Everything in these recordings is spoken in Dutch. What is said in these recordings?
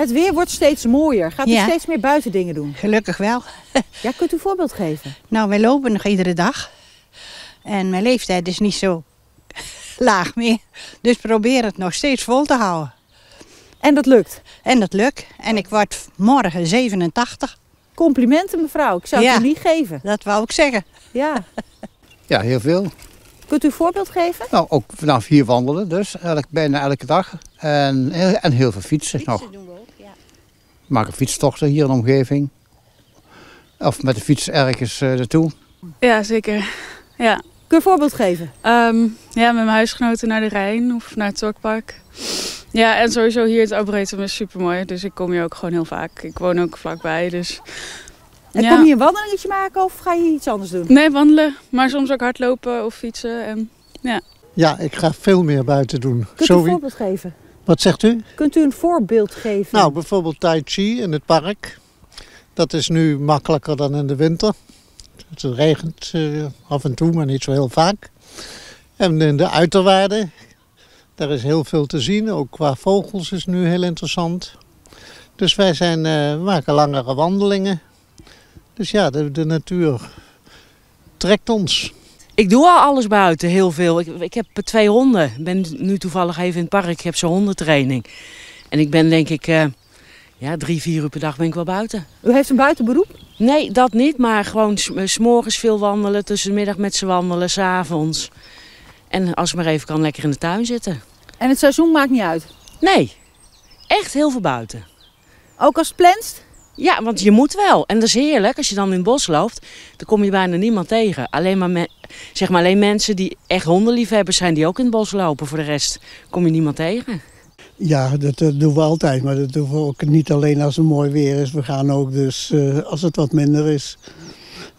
Het weer wordt steeds mooier. Gaat u Ja. steeds meer buiten dingen doen? Gelukkig wel. Ja, kunt u een voorbeeld geven? Nou, wij lopen nog iedere dag. En mijn leeftijd is niet zo laag meer. Dus probeer het nog steeds vol te houden. En dat lukt. En dat lukt. En ik word morgen 87. Complimenten mevrouw, ik zou het Ja. u niet geven. Dat wou ik zeggen. Ja. Ja, heel veel. Kunt u een voorbeeld geven? Nou, ook vanaf hier wandelen dus, elk, bijna elke dag. En, en heel veel fietsen nog. doen we ook, ja. Maken fietstochten hier in de omgeving. Of met de fiets ergens eh, naartoe. Ja, zeker. Ja. Kun je een voorbeeld geven? Ehm, ja, met mijn huisgenoten naar de Rijn of naar het Zorgpark. Ja, en sowieso hier het Arboretum is super mooi. Dus ik kom hier ook gewoon heel vaak. Ik woon ook vlakbij. Dus En Ja. kom je een wandelingetje maken of ga je iets anders doen? nee, wandelen. Maar soms ook hardlopen of fietsen. En Ja, ik ga veel meer buiten doen. U Zo een voorbeeld geven? Wat zegt u? Kunt u een voorbeeld geven? Nou, bijvoorbeeld Tai Chi in het park. Dat is nu makkelijker dan in de winter. Het regent eh, af en toe, maar niet zo heel vaak. En in de uiterwaarden, daar is heel veel te zien. Ook qua vogels is nu heel interessant. Dus wij zijn, eh, we maken langere wandelingen. Dus ja, de, de natuur trekt ons. Ik doe al alles buiten, heel veel. Ik, ik heb twee honden. Ik ben nu toevallig even in het park. Ik heb zo'n hondentraining. En ik ben denk ik, eh, ja, drie, vier uur per dag ben ik wel buiten. U heeft een buitenberoep? Nee, dat niet. Maar gewoon eh, 's morgens veel wandelen, tussen de middag met ze wandelen, s'avonds. En als ik maar even kan, lekker in de tuin zitten. En het seizoen maakt niet uit? Nee, echt heel veel buiten. Ook als het plenst? Ja, want je moet wel. En dat is heerlijk. Als je dan in het bos loopt, dan kom je bijna niemand tegen. Alleen maar, zeg maar alleen mensen die echt hondenliefhebbers zijn, die ook in het bos lopen. Voor de rest kom je niemand tegen. Ja, dat, eh, doen we altijd. Maar dat doen we ook niet alleen als het mooi weer is. We gaan ook dus eh, als het wat minder is.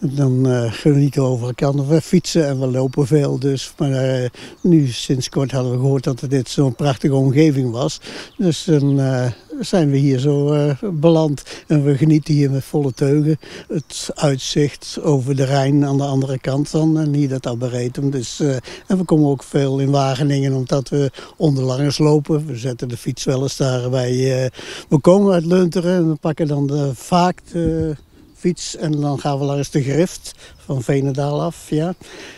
Dan eh, genieten we over elkaar. We fietsen en we lopen veel. Dus. Maar eh, nu sinds kort hadden we gehoord dat dit zo'n prachtige omgeving was. Dus dan eh, zijn we hier zo beland. En we genieten hier met volle teugen. Het uitzicht over de Rijn aan de andere kant dan. En hier dat Arboretum. Dus, en we komen ook veel in Wageningen omdat we onderlangs lopen. We zetten de fiets wel eens daar bij. we komen uit Lunteren en we pakken dan de, vaak fiets en dan gaan we langs de Grift van Veenendaal af. Ja.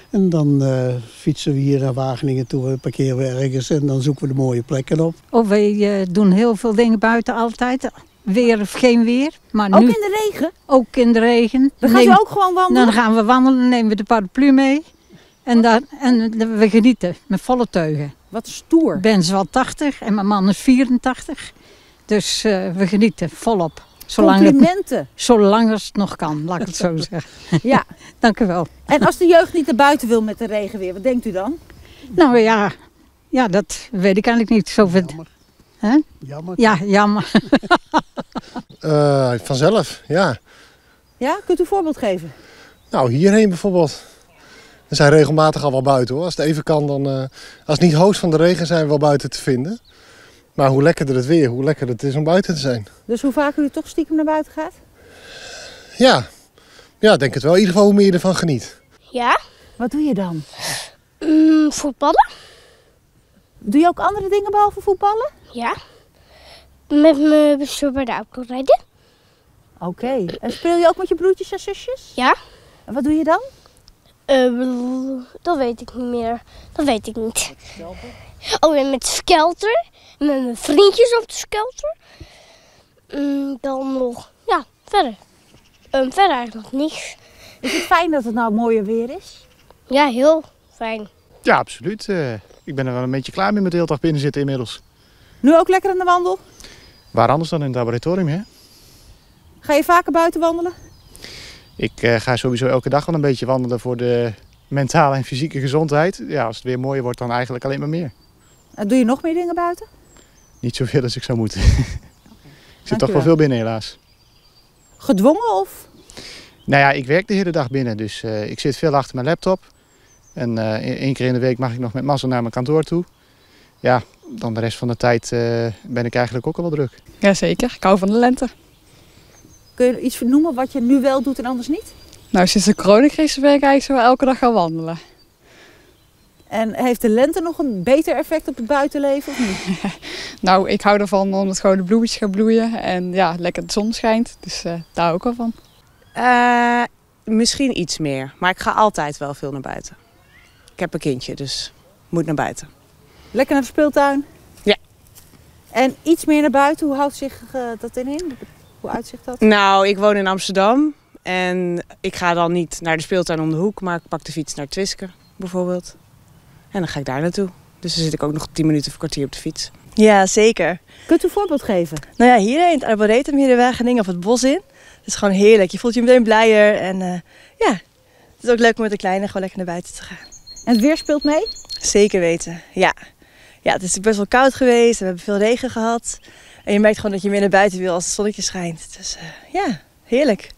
En dan eh, fietsen we hier naar Wageningen toe, en parkeren we ergens en dan zoeken we de mooie plekken op. Of wij eh, doen heel veel dingen buiten altijd. Weer of geen weer. Maar Ook nu in de regen? ook in de regen. Dan gaat u Neem- ook gewoon wandelen? Dan gaan we wandelen, nemen we de paraplu mee. En, dan, en we genieten met volle teugen. Wat stoer. Ik ben wel 80 en mijn man is 84. Dus eh, we genieten volop. Zolang het, Complimenten. zolang als het nog kan, laat ik het zo zeggen. Ja. Dank u wel. En als de jeugd niet naar buiten wil met de regen weer, wat denkt u dan? Nou ja, ja dat weet ik eigenlijk niet. Zo. Jammer. Hè? Jammer. Ja, jammer. Eh, vanzelf, ja. Ja, kunt u een voorbeeld geven? Nou, hierheen bijvoorbeeld. We zijn regelmatig al wel buiten hoor. Als het even kan, dan. eh, als het niet hoogst van de regen zijn we wel buiten te vinden. Maar hoe lekkerder het weer, hoe lekkerder het is om buiten te zijn. Dus hoe vaker u toch stiekem naar buiten gaat? Ja, ja denk het wel. In ieder geval hoe meer je ervan geniet. Ja, Wat doe je dan? mm, voetballen. Doe je ook andere dingen behalve voetballen? Ja. Met mijn bestuur bij de auto rijden. Oké. En speel je ook met je broertjes en zusjes? Ja. En wat doe je dan? Eh, dat weet ik niet meer. Dat weet ik niet. Oh, en met skelter. Met mijn vriendjes op de skelter. Mm, dan nog, ja, verder. Ehm, verder eigenlijk nog niks. Is het fijn dat het nou mooier weer is? Ja, heel fijn. Ja, absoluut. Eh, ik ben er wel een beetje klaar mee met de hele dag binnen zitten inmiddels. Nu ook lekker aan de wandel? Waar anders dan in het laboratorium, hè? Ga je vaker buiten wandelen? Ik eh, ga sowieso elke dag wel een beetje wandelen voor de mentale en fysieke gezondheid. Ja, als het weer mooier wordt, dan eigenlijk alleen maar meer. En doe je nog meer dingen buiten? Niet zoveel als ik zou moeten. ik zit toch wel veel binnen, helaas. Gedwongen of? Nou ja, ik werk de hele dag binnen, dus eh, ik zit veel achter mijn laptop. En eh, één één keer in de week mag ik nog met mazzel naar mijn kantoor toe. Ja, dan de rest van de tijd eh, ben ik eigenlijk ook al wel druk. Jazeker, ik hou van de lente. Kun je iets noemen wat je nu wel doet en anders niet? Nou, sinds de coronacrisis ben ik eigenlijk zo elke dag gaan wandelen. En heeft de lente nog een beter effect op het buitenleven of niet? Nou, ik hou ervan omdat gewoon de bloemetjes gaan bloeien en ja, lekker de zon schijnt. Dus eh, daar hou ik wel van. Eh, misschien iets meer, maar ik ga altijd wel veel naar buiten. Ik heb een kindje, dus moet naar buiten. Lekker naar de speeltuin? Ja. En iets meer naar buiten, hoe houdt zich eh, dat in? Hoe uitzicht dat? Nou, ik woon in Amsterdam en ik ga dan niet naar de speeltuin om de hoek, maar ik pak de fiets naar Twiske bijvoorbeeld. En dan ga ik daar naartoe. Dus dan zit ik ook nog 10 minuten of een kwartier op de fiets. Ja, zeker. Kunt u een voorbeeld geven? Nou ja, hierheen, het Arboretum hier in Wageningen of het bos in. Het is gewoon heerlijk. Je voelt je meteen blijer. En eh, ja, het is ook leuk om met de kleine gewoon lekker naar buiten te gaan. En het weer speelt mee? Zeker weten, ja. Ja, het is best wel koud geweest. We hebben veel regen gehad. En je merkt gewoon dat je meer naar buiten wil als het zonnetje schijnt. Dus eh, ja, heerlijk.